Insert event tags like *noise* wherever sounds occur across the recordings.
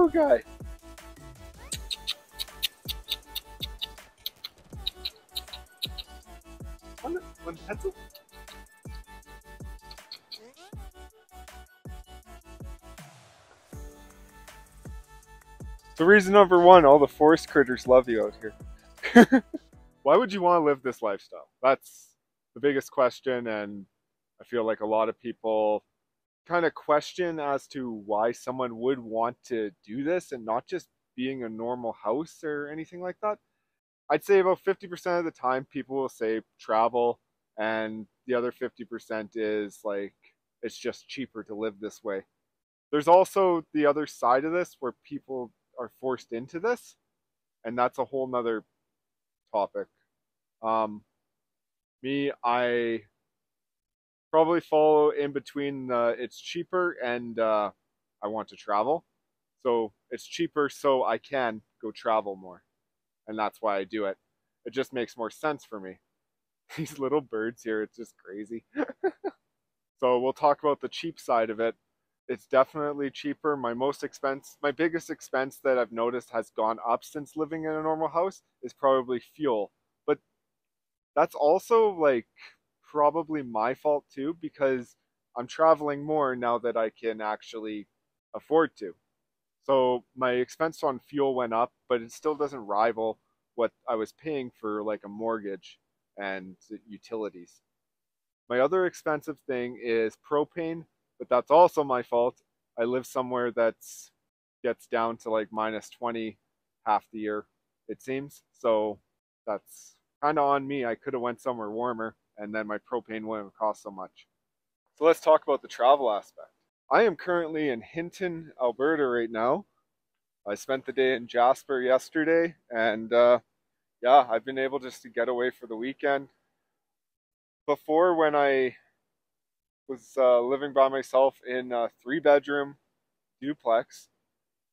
little guy? One, one pencil? So reason number one, all the forest critters love you out here. *laughs* Why would you want to live this lifestyle? That's the biggest question and I feel like a lot of people kind of question as to why someone would want to do this and not just being a normal house or anything like that. I'd say about 50% of the time people will say travel and the other 50% is like it's just cheaper to live this way. There's also the other side of this where people are forced into this and that's a whole nother topic. Um, me, I probably fall in between uh, it's cheaper and uh, I want to travel. So it's cheaper so I can go travel more. And that's why I do it. It just makes more sense for me. *laughs* These little birds here, it's just crazy. *laughs* so we'll talk about the cheap side of it. It's definitely cheaper. My most expense, my biggest expense that I've noticed has gone up since living in a normal house is probably fuel. But that's also like probably my fault too because I'm traveling more now that I can actually afford to. So my expense on fuel went up, but it still doesn't rival what I was paying for like a mortgage and utilities. My other expensive thing is propane, but that's also my fault. I live somewhere that's gets down to like minus 20 half the year, it seems. So that's kind of on me. I could have went somewhere warmer and then my propane wouldn't have cost so much. So let's talk about the travel aspect. I am currently in Hinton, Alberta right now. I spent the day in Jasper yesterday and uh, yeah, I've been able just to get away for the weekend. Before when I was uh, living by myself in a three bedroom duplex,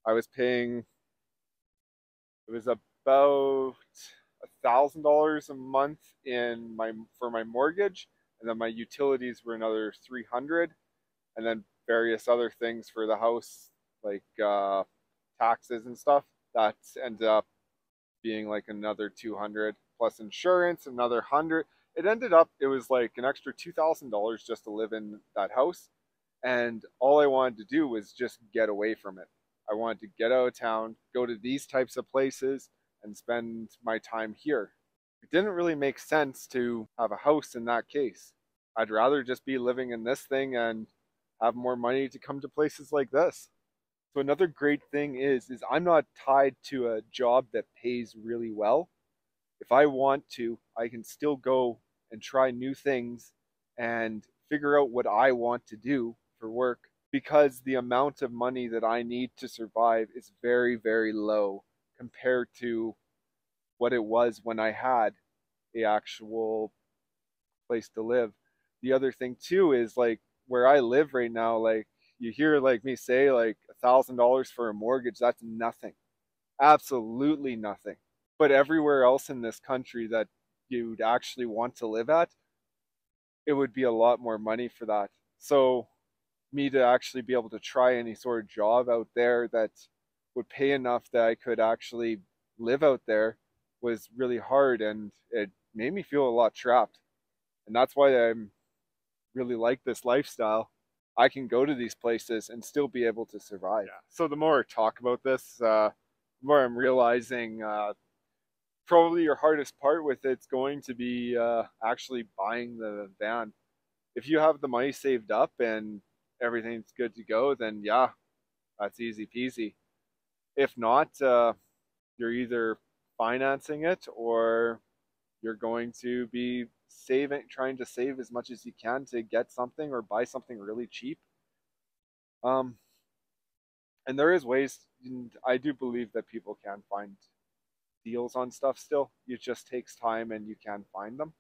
I was paying, it was about thousand dollars a month in my for my mortgage, and then my utilities were another three hundred, and then various other things for the house like uh, taxes and stuff. That ended up being like another two hundred plus insurance, another hundred. It ended up it was like an extra two thousand dollars just to live in that house, and all I wanted to do was just get away from it. I wanted to get out of town, go to these types of places, and spend my time here. It didn't really make sense to have a house in that case. I'd rather just be living in this thing and have more money to come to places like this. So another great thing is is I'm not tied to a job that pays really well. If I want to, I can still go and try new things and figure out what I want to do for work because the amount of money that I need to survive is very very low compared to what it was when I had a actual place to live. The other thing too is like where I live right now, like you hear like me say like a thousand dollars for a mortgage, that's nothing. Absolutely nothing. But everywhere else in this country that you'd actually want to live at, it would be a lot more money for that. So me to actually be able to try any sort of job out there that would pay enough that I could actually live out there was really hard and it made me feel a lot trapped. And that's why I'm really like this lifestyle. I can go to these places and still be able to survive. Yeah. So the more I talk about this, uh, the more I'm realizing uh, probably your hardest part with it's going to be uh, actually buying the van. If you have the money saved up and everything's good to go, then yeah, that's easy peasy. If not, uh, you're either financing it or you're going to be saving, trying to save as much as you can to get something or buy something really cheap. Um, and there is ways, and I do believe that people can find deals on stuff still. It just takes time and you can find them.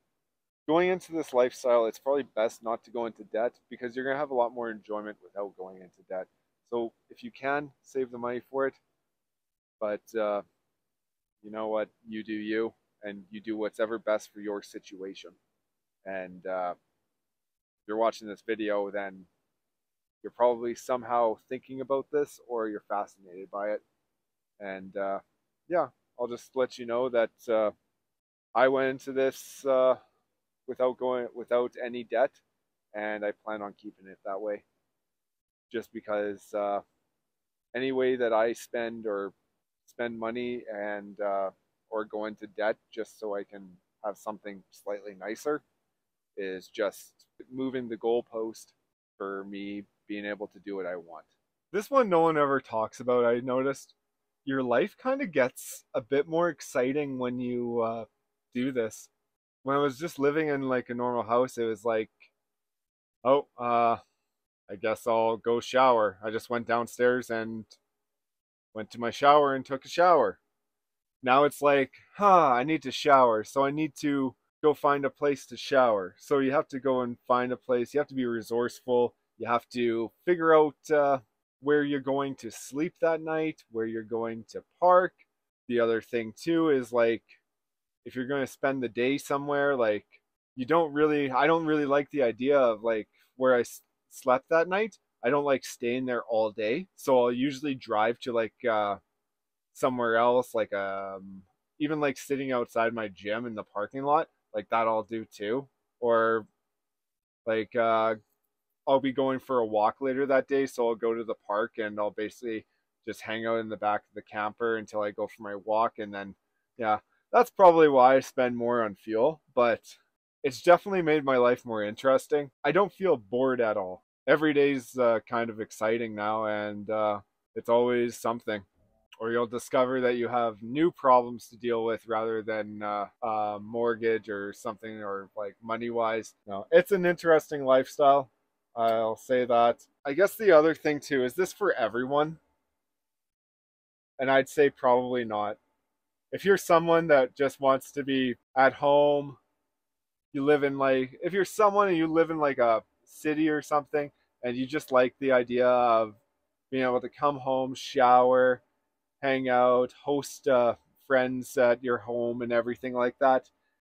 Going into this lifestyle, it's probably best not to go into debt because you're going to have a lot more enjoyment without going into debt. So if you can save the money for it, but uh, you know what? You do you, and you do what's ever best for your situation. And uh, if you're watching this video, then you're probably somehow thinking about this or you're fascinated by it. And uh, yeah, I'll just let you know that uh, I went into this uh, without going without any debt, and I plan on keeping it that way. Just because uh, any way that I spend or spend money and uh, or go into debt just so I can have something slightly nicer is just moving the goalpost for me being able to do what I want. This one no one ever talks about, I noticed. Your life kind of gets a bit more exciting when you uh, do this. When I was just living in like a normal house, it was like, oh, uh, I guess I'll go shower. I just went downstairs and went to my shower and took a shower. Now it's like, huh, I need to shower. So I need to go find a place to shower. So you have to go and find a place. You have to be resourceful. You have to figure out uh, where you're going to sleep that night, where you're going to park. The other thing too is like if you're going to spend the day somewhere, like you don't really, I don't really like the idea of like where I slept that night. I don't like staying there all day. So I'll usually drive to like uh, somewhere else, like um, even like sitting outside my gym in the parking lot, like that I'll do too. Or like uh, I'll be going for a walk later that day, so I'll go to the park and I'll basically just hang out in the back of the camper until I go for my walk, and then yeah, that's probably why I spend more on fuel. But it's definitely made my life more interesting. I don't feel bored at all. Every day's uh, kind of exciting now, and uh, it's always something. Or you'll discover that you have new problems to deal with rather than uh, a mortgage or something, or like money wise. No, it's an interesting lifestyle. I'll say that. I guess the other thing too is this for everyone? And I'd say probably not. If you're someone that just wants to be at home, you live in like, if you're someone and you live in like a city or something, and you just like the idea of being able to come home, shower, hang out, host uh, friends at your home, and everything like that,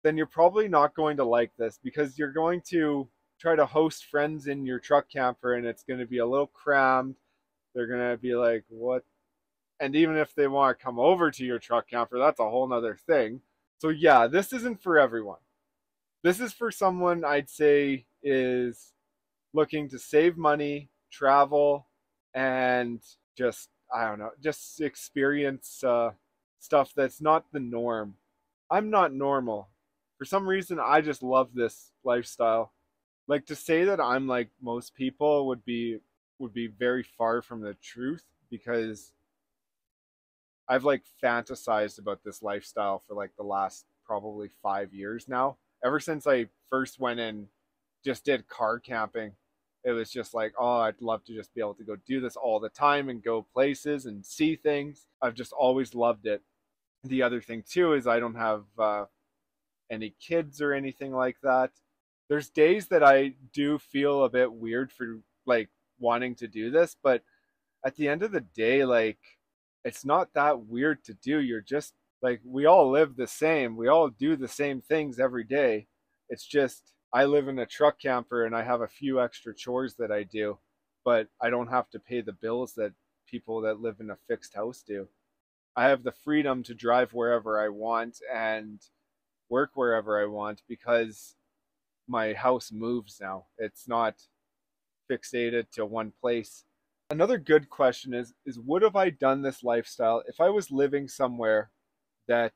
then you're probably not going to like this because you're going to try to host friends in your truck camper and it's going to be a little crammed. They're going to be like, what? And even if they want to come over to your truck camper, that's a whole nother thing. So, yeah, this isn't for everyone. This is for someone I'd say is looking to save money, travel, and just, I don't know, just experience uh, stuff that's not the norm. I'm not normal. For some reason, I just love this lifestyle like to say that I'm like most people would be would be very far from the truth because I've like fantasized about this lifestyle for like the last probably 5 years now. Ever since I first went and just did car camping, it was just like, oh, I'd love to just be able to go do this all the time and go places and see things. I've just always loved it. The other thing too is I don't have uh, any kids or anything like that there's days that I do feel a bit weird for like wanting to do this, but at the end of the day, like it's not that weird to do. You're just like we all live the same. We all do the same things every day. It's just I live in a truck camper and I have a few extra chores that I do, but I don't have to pay the bills that people that live in a fixed house do. I have the freedom to drive wherever I want and work wherever I want because my house moves now. It's not fixated to one place. Another good question is is would have I done this lifestyle if I was living somewhere that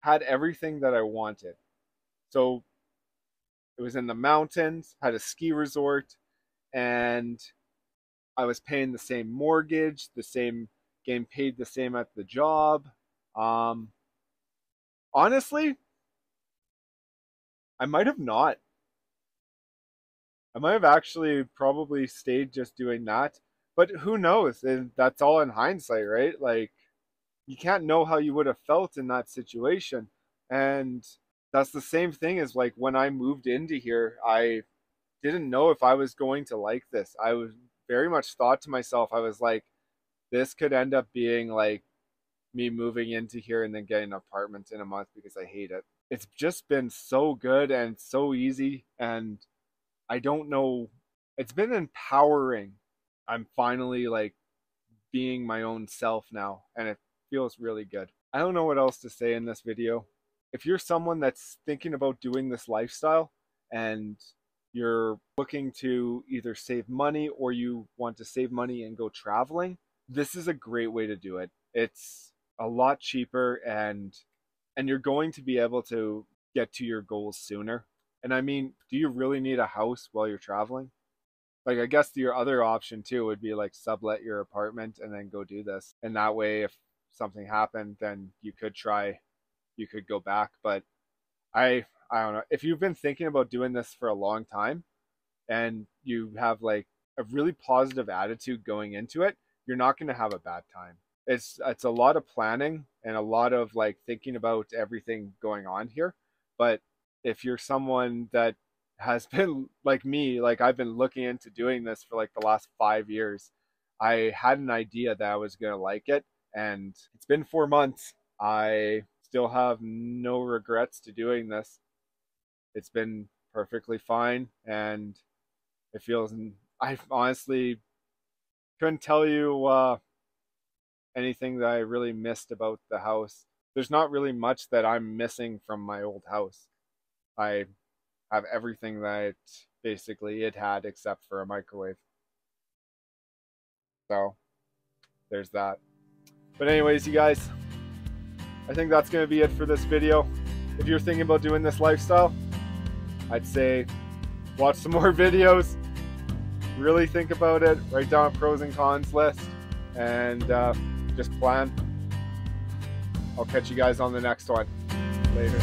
had everything that I wanted? So it was in the mountains, had a ski resort, and I was paying the same mortgage, the same getting paid the same at the job. Um, honestly, I might have not. I might have actually probably stayed just doing that. But who knows? And that's all in hindsight, right? Like you can't know how you would have felt in that situation. And that's the same thing as like when I moved into here, I didn't know if I was going to like this. I was very much thought to myself, I was like, this could end up being like me moving into here and then getting an apartment in a month because I hate it it's just been so good and so easy and I don't know it's been empowering. I'm finally like being my own self now, and it feels really good. I don't know what else to say in this video. If you're someone that's thinking about doing this lifestyle and you're looking to either save money or you want to save money and go traveling, this is a great way to do it. It's a lot cheaper and and you're going to be able to get to your goals sooner. And I mean, do you really need a house while you're traveling? Like I guess your other option too would be like sublet your apartment and then go do this. And that way if something happened then you could try you could go back, but I I don't know. If you've been thinking about doing this for a long time and you have like a really positive attitude going into it, you're not going to have a bad time. It's it's a lot of planning and a lot of like thinking about everything going on here, but if you're someone that has *laughs* been like me, like I've been looking into doing this for like the last 5 years, I had an idea that I was going to like it and it's been 4 months. I still have no regrets to doing this. It's been perfectly fine and it feels I honestly couldn't tell you uh, anything that I really missed about the house. There's not really much that I'm missing from my old house. I have everything that basically it had except for a microwave. So there's that. But anyways, you guys, I think that's going to be it for this video. If you're thinking about doing this lifestyle, I'd say watch some *laughs* more videos, really think about it, write down a pros and cons list, and uh, just plan. I'll catch you guys on the next one. Later.